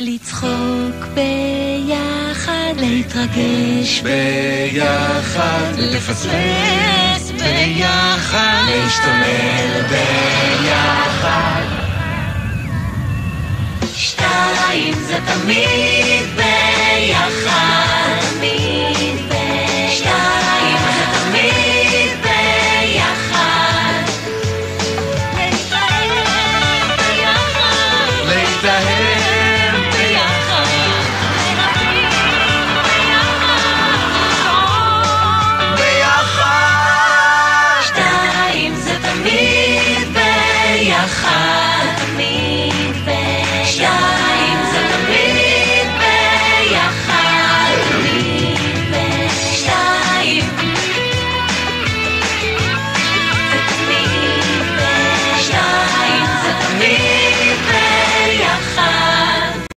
לצחוק ביחד, להתרגש ביחד, לפספס ביחד, להשתולל ביחד. שתיים זה תמיד